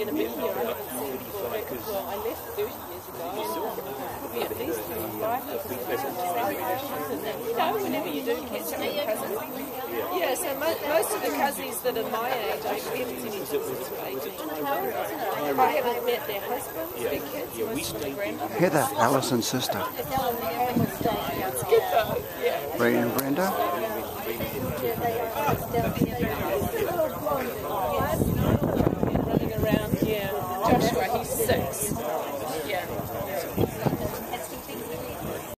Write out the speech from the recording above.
going to be here. I haven't seen for a record. Well, I left 30 years ago. And uh, probably at least 25 years ago. And then, you know, whenever you do catch up with cousins. Yeah, so mo- most of the cousins that are my age, I haven't seen each other since we were 18. I haven't met their husbands, their kids, most of the grandmothers. Heather, Alison's sister. It's good though, yeah. Ray and Brenda. he's six. Yeah.